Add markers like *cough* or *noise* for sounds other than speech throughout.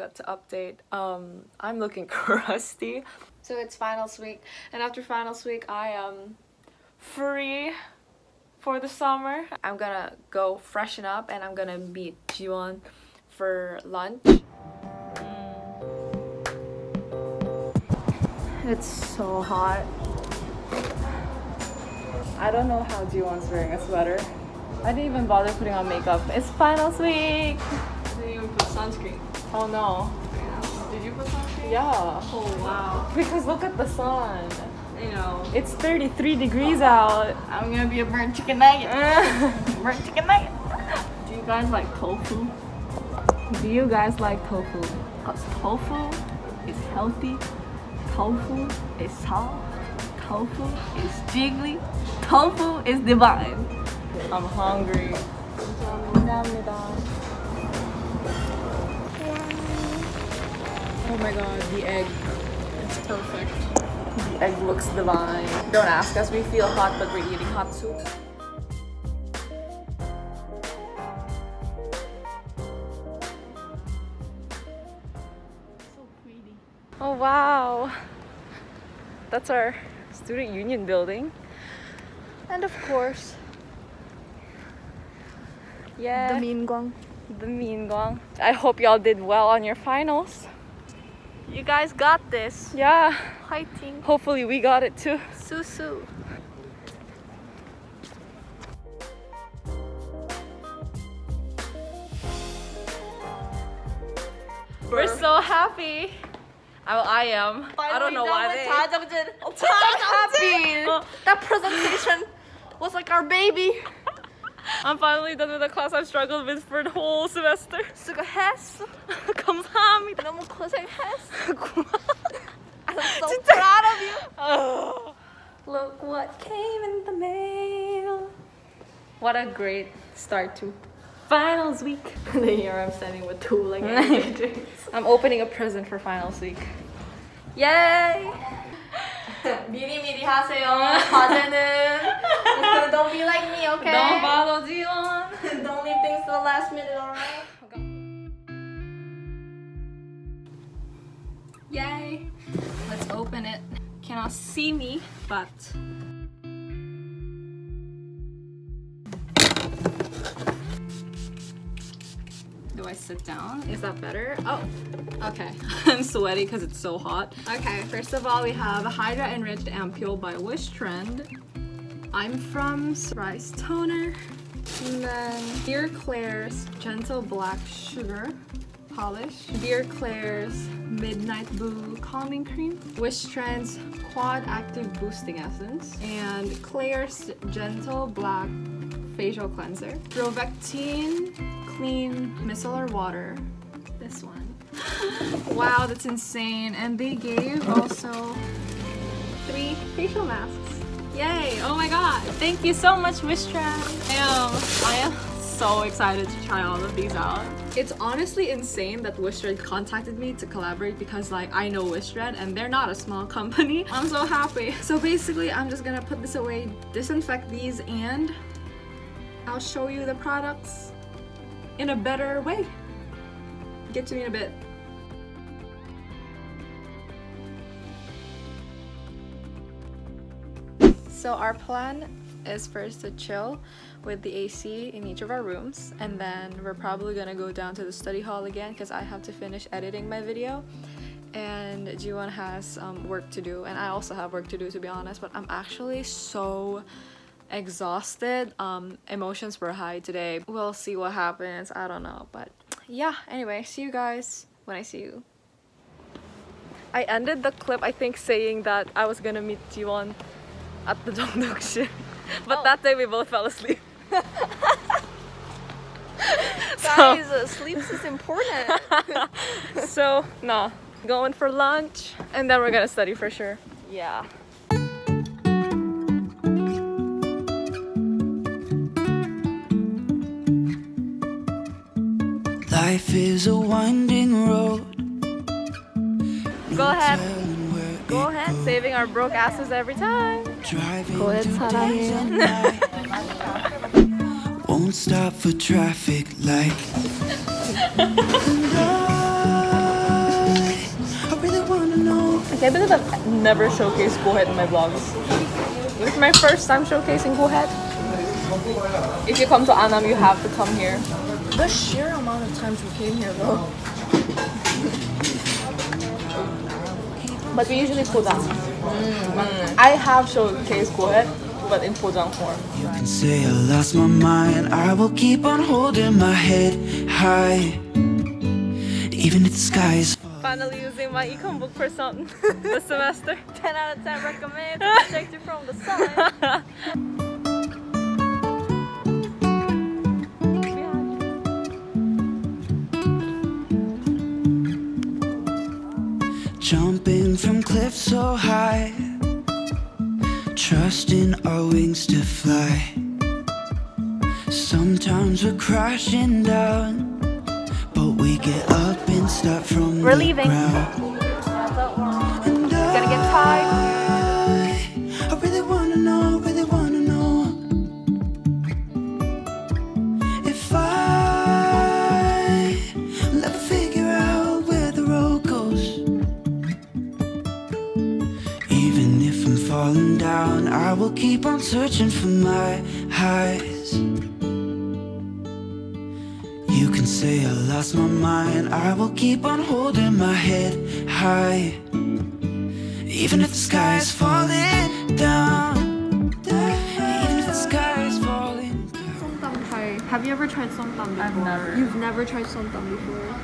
forgot to update. Um, I'm looking *laughs* crusty. So it's finals week, and after finals week, I am free for the summer. I'm gonna go freshen up, and I'm gonna meet Jiwon for lunch. It's so hot. I don't know how Jiwon's wearing a sweater. I didn't even bother putting on makeup. It's finals week. didn't even put sunscreen. Oh no. Did you put sunscreen? Yeah. Oh wow. Because look at the sun. You know, It's 33 degrees out. I'm gonna be a burnt chicken nugget. *laughs* burnt chicken nugget. Do you guys like tofu? Do you guys like tofu? Cause tofu is healthy. Tofu is soft. Tofu is jiggly. Tofu is divine. I'm hungry. Oh my god, the egg. It's perfect. The egg looks divine. Don't ask us, we feel hot, but we're eating hot soup. So pretty. Oh wow. That's our student union building. And of course, yeah, The Mingguang. the Mingguang. I hope y'all did well on your finals. You guys got this. Yeah, Fighting. hopefully we got it too. Susu. We're so happy. I, I am. I don't know why they. I'm *laughs* so happy. *laughs* That presentation was like our baby. I'm finally done with the class I've struggled with for the whole semester. 수고했어. 감사합니다. 너무 고생했어. 고마워. I'm so proud of you. Oh. Look what came in the mail. What a great start to finals week. *laughs* And then here I'm standing with two like angels. *laughs* I'm opening a present for finals week. Yay! 미리미리 하세요. 과제는. don't be like me, okay? Don't follow Jiwon. *laughs* Don't leave things to the last minute, alright? Yay! Let's open it. Cannot see me, but. Do I sit down? Is that better? Oh, okay. *laughs* I'm sweaty because it's so hot. Okay, first of all, we have Hydra Enriched Ampoule by Wishtrend. I'm from Rice Toner. And then Dear Klairs Gentle Black Sugar Polish. Dear Klairs Midnight Blue Calming Cream. Wishtrend's Quad Active Boosting Essence. And Klairs Gentle Black Facial Cleanser. Rovectin Clean Micellar Water. This one. *laughs* wow, that's insane. And they gave also three facial masks. Yay! Oh my god! Thank you so much, Wishtrend. Damn, I am so excited to try all of these out. It's honestly insane that Wishtrend contacted me to collaborate because like I know Wishtrend and they're not a small *laughs* company. I'm so happy. So basically I'm just gonna put this away, disinfect these and I'll show you the products in a better way. Get to me in a bit. So our plan is first to chill with the AC in each of our rooms and then we're probably gonna go down to the study hall again because I have to finish editing my video. And Jiwon has um, work to do and I also have work to do to be honest but I'm actually so exhausted. Um, emotions were high today. We'll see what happens. I don't know but yeah anyway see you guys when I see you. I ended the clip I think saying that I was gonna meet Jiwon at the Dongdokshi. But Oh. that day we both fell asleep. *laughs* Guys, uh, sleep is important. *laughs* So, nah. Going for lunch and then we're gonna study for sure. yeah. Life is a winding road. Go ahead. Telling where Go ahead. Saving our broke asses every time. Driving Go ahead, through Sarah. days. Won't *laughs* won't stop for traffic lights. And I, I really wanna know. I can't believe I've never showcased Go Ahead in my vlogs. This is my first time showcasing Go Ahead. If you come to Anam, you have to come here. The sheer amount of times we came here though. But we usually Pojang. Mm, mm. I have showcased Go Ahead, but in Pojang form. You can say I lost my mind. I will keep on holding my head high. Even if the sky is Finally using my econ book for something *laughs* this semester. *laughs* 10 out of 10 recommend *laughs* protect you from the sun. Jumping from cliffs so high, trusting our wings to fly. Sometimes we're crashing down, but we get up and start from We're the leaving. ground. Will keep searching for my highs. You can say I lost my mind, I will keep on holding my head high. Even if the sky is falling down, the sky falling down. Somtam Thai. Have you ever tried somtam before? I've never. You've never tried somtam before?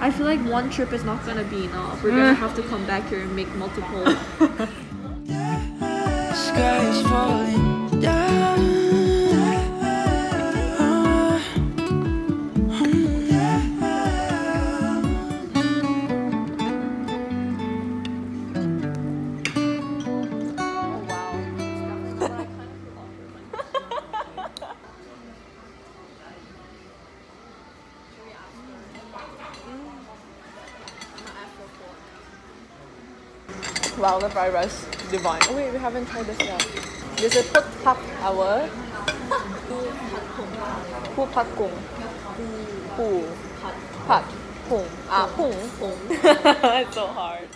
I feel like one trip is not gonna be enough. We're gonna *laughs* have to come back here and make multiple. *laughs* Sky is falling the fried rice divine. Oh wait, we haven't tried this yet. This is put pak our pu pat kung. Pu pat kung. Ah, kung. *laughs* it's so hard.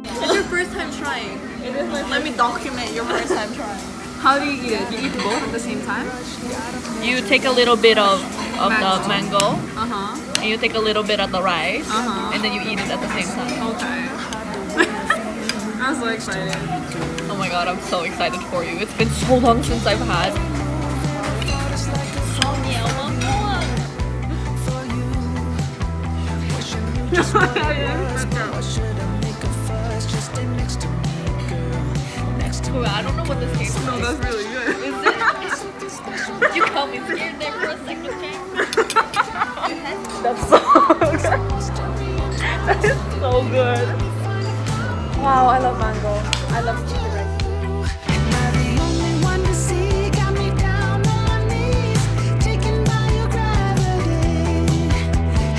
it's your first time trying. It is my Let me document your first time trying. How do you eat it? You eat both at the same time? You take a little bit of, of the mango Uh huh. and you take a little bit of the rice Uh-huh. and then you eat it at the same time. Okay. *laughs* I'm so excited. Oh my god, I'm so excited for you. It's been so long since I've had. *laughs* what this tastes No, that's really good. Is it? *laughs* You caught me scared there for a second, Jack. That's so good. *laughs* that is so good. Wow, I love mango. I love chicken rice. Not the only one to see, got me down on my knees, taken by your gravity.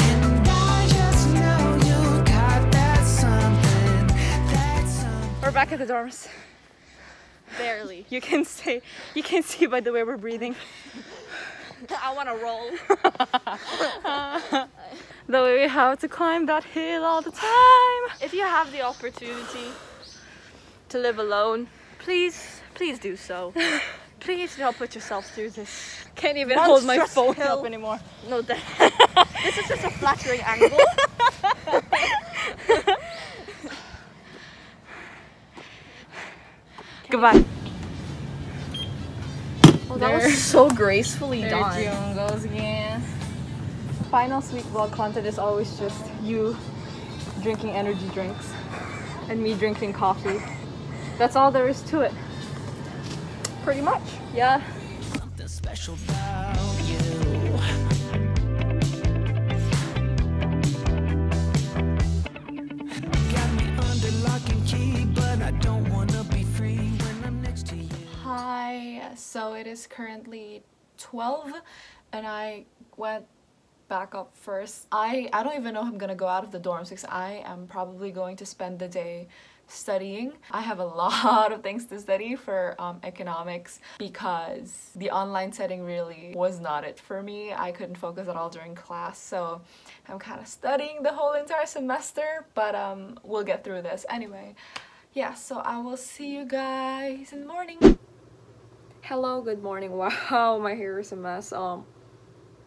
And I just know you got that something, that something. We're back at the dorms. Barely. You can say, you can see by the way we're breathing. I want to roll. *laughs* the way we have to climb that hill all the time. If you have the opportunity to live alone, please, please do so. *laughs* Please don't put yourself through this. Can't even hold my phone hill. up anymore. No, that, *laughs* this is just a flattering angle. Goodbye. Oh, that was so gracefully There done. June goes again. Final sweet vlog content is always just you drinking energy drinks and me drinking coffee. That's all there is to it. Pretty much. Yeah. So it is currently 12 and I went back up first. I, I don't even know if I'm gonna go out of the dorms because I am probably going to spend the day studying. I have a *laughs* lot of things to study for um, economics because the online setting really was not it for me. I couldn't focus at all during class, so I'm kind of studying the whole entire semester, but um, we'll get through this anyway. Yeah, so I will see you guys in the morning. Hello, good morning. *laughs* Wow, my hair is a mess. Um,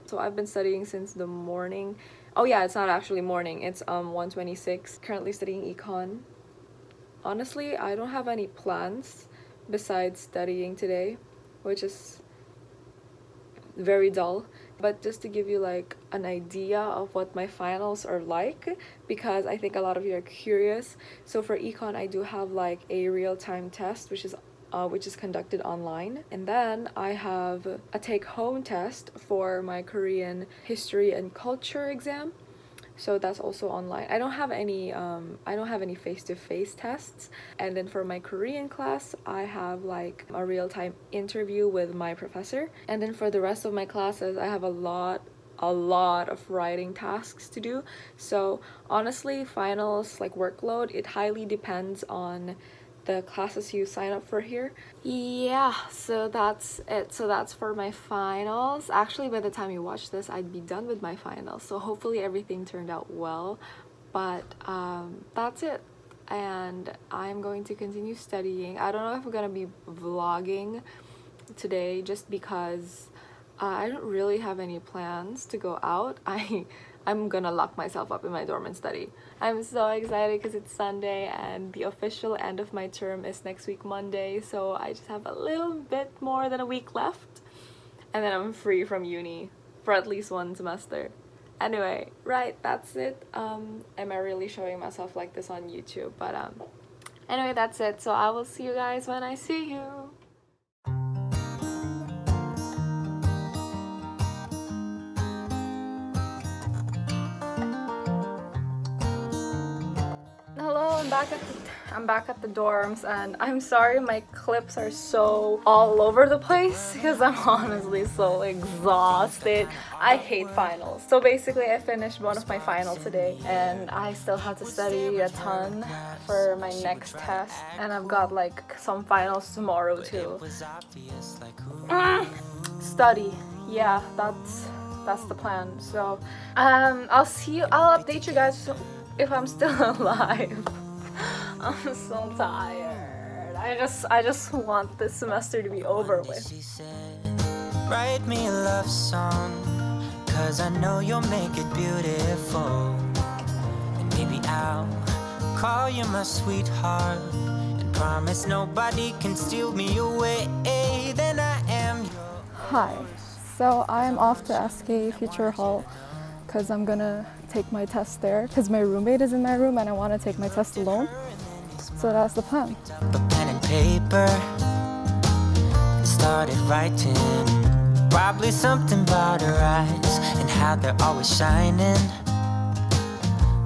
so I've been studying since the morning. Oh yeah, it's not actually morning. It's um 1:26. Currently studying econ. Honestly, I don't have any plans besides studying today, which is very dull. But just to give you like an idea of what my finals are like, because I think a lot of you are curious. So for econ, I do have like a real-time test, which is uh, which is conducted online. And then I have a take home test for my Korean history and culture exam. So that's also online. I don't have any um, I don't have any face-to-face tests. And then for my Korean class, I have like a real-time interview with my professor. And then for the rest of my classes, I have a lot a lot of writing tasks to do. So honestly, finals like workload, it highly depends on the classes you sign up for here. Yeah, so that's it. So that's for my finals. Actually, by the time you watch this, I'd be done with my finals. So hopefully everything turned out well. But um, that's it. And I'm going to continue studying. I don't know if I'm gonna be vlogging today just because uh, I don't really have any plans to go out. *laughs* I I'm gonna lock myself up in my dorm and study. I'm so excited because it's Sunday and the official end of my term is next week Monday, so I just have a little bit more than a week left, and then I'm free from uni for at least one semester. Anyway, right, that's it. Um, am I really showing myself like this on YouTube? But um, anyway, that's it. So I will see you guys when I see you. I'm back at the dorms and I'm sorry my clips are so all over the place because I'm *laughs* honestly so exhausted. I hate finals. So basically I finished one of my finals today and I still have to study a ton for my next test and I've got like some finals tomorrow too. Mm, study. Yeah, that's that's the plan. So um I'll see you I'll update you guys if I'm still *laughs* alive. I'm so tired. I just I just want this semester to be over with. Write me a love song, cause I know you'll make it beautiful. And maybe I'll call you my sweetheart and promise nobody can steal me away. Then I am. Hi. So I'm off to SK Future Hall because I'm gonna take my test there because my roommate is in my room and I want to take my test alone. So that's the plan. a pen and paper and started writing. Probably something about her eyes and how they're always shining,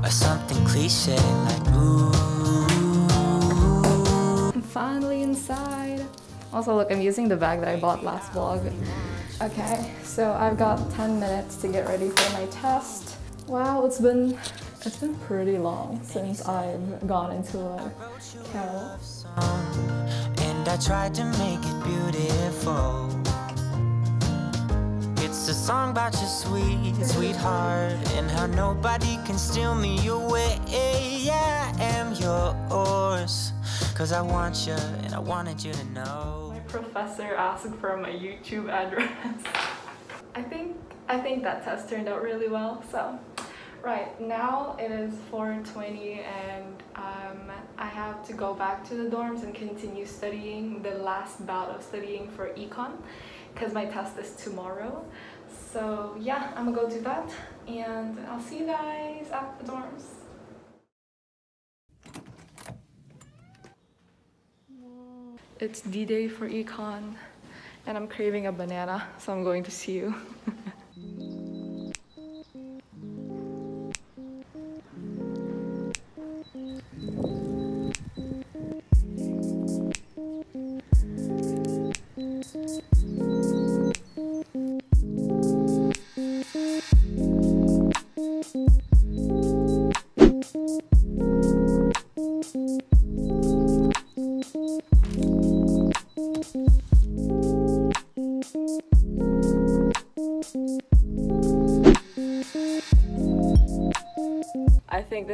or something cliche like ooh. I'm finally inside. Also, look, I'm using the bag that I bought last vlog. Okay, so I've got 10 minutes to get ready for my test. Wow, it's been it's been pretty long since I've gone into a carol. And I tried to make it beautiful. It's a song about your sweet, sweetheart, and how nobody can steal me away. Yeah, I am yours. Cause I want you, and I wanted you to know. My professor asked for my YouTube address. *laughs* I think I think that test turned out really well. So, right now it is 4:20 and um, I have to go back to the dorms and continue studying the last bout of studying for econ because my test is tomorrow. So yeah, I'm gonna go do that and I'll see you guys at the dorms. It's D-Day for econ and I'm craving a banana, so I'm going to see you. *laughs*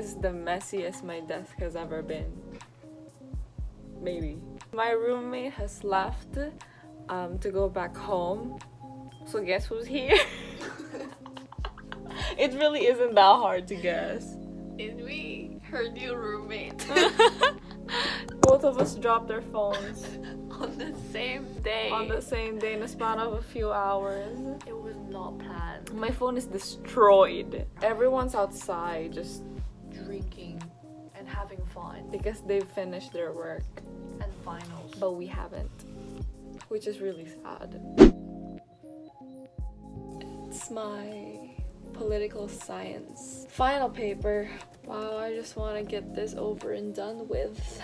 is the messiest my desk has ever been. Maybe. My roommate has left um, to go back home. So guess who's here? *laughs* it really isn't that hard to guess. Is we her new roommate *laughs* Both of us dropped our phones *laughs* on the same day? on the same day in the span of a few hours. it was not planned. My phone is destroyed. Everyone's outside just Drinking and having fun because they've finished their work, and finals. but we haven't, which is really sad. It's my political science final paper. Wow, I just want to get this over and done with.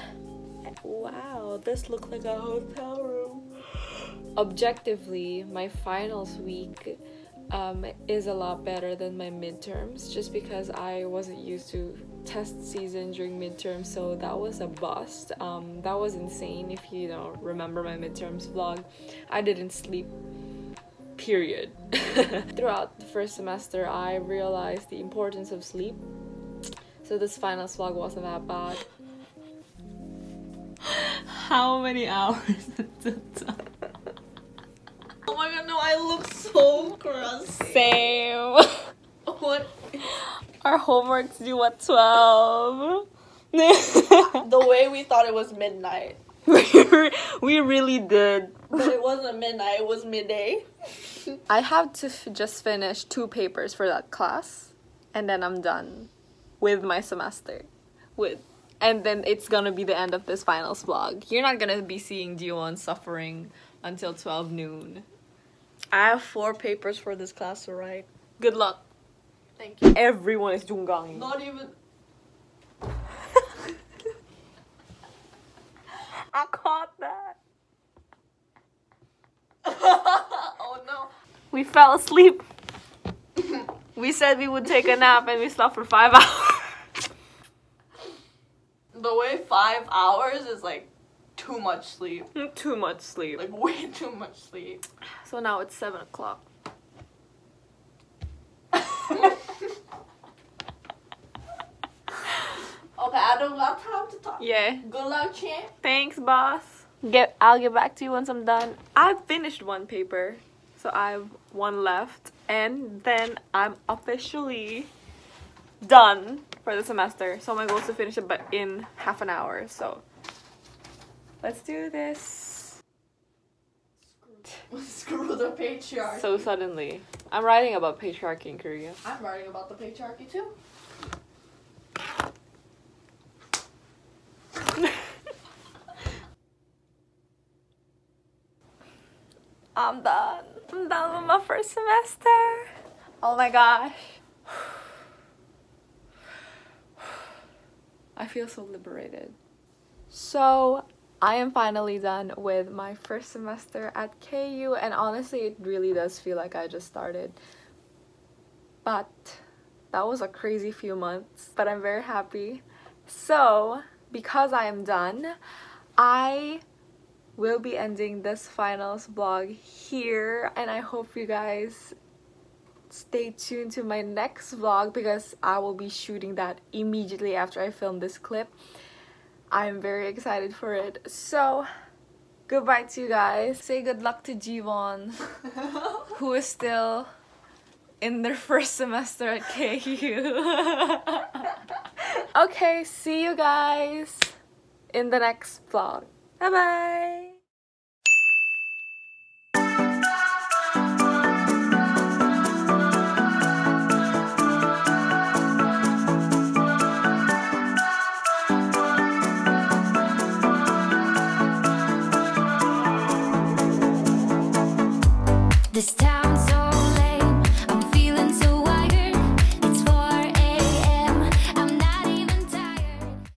Wow, this looks like a hotel room. Objectively, my finals week um, is a lot better than my midterms just because I wasn't used to test season during midterms, so that was a bust. Um, that was insane. If you don't remember my midterms vlog, I didn't sleep. Period. *laughs* Throughout the first semester, I realized the importance of sleep. So this finals vlog wasn't that bad. *gasps* How many hours? *laughs* Oh my god, no! I look so crusty. Same. *laughs* Our homework's due at 12. The way we thought it was midnight, *laughs* we really did. but it wasn't midnight. It was midday. I have to f- just finish two papers for that class, and then I'm done with my semester. With and then it's gonna be the end of this finals vlog. You're not gonna be seeing Dion suffering until 12 noon. I have four papers for this class to write. Good luck. Thank you. Everyone is Jungang. Not even. *laughs* I caught that. *laughs* oh no. We fell asleep. we said we would take a nap and we slept for five *laughs* hours. The way five hours is like too much sleep. Too much sleep. Like way too much sleep. So now it's seven o'clock. Okay, I don't got time to talk. Yeah. Good luck, champ. Thanks, boss. Get I'll get back to you once I'm done. I've finished one paper, so I have one left, and then I'm officially done for the semester. So my goal is to finish it, but in half an hour. So let's do this. Screw *laughs* the patriarchy. So suddenly, I'm writing about patriarchy in Korea. I'm writing about the patriarchy too. I'm done. I'm done with my first semester. Oh my gosh. I feel so liberated. So, I am finally done with my first semester at KU, and honestly, it really does feel like I just started. But that was a crazy few months, but I'm very happy. So, because I am done, I will be ending this finals vlog here and I hope you guys stay tuned to my next vlog because I will be shooting that immediately after I film this clip. I'm very excited for it. So, goodbye to you guys. Say good luck to Jiwon, *laughs* who is still in their first semester at KU. *laughs* okay, see you guys in the next vlog. Bye bye.